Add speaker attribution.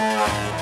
Speaker 1: Música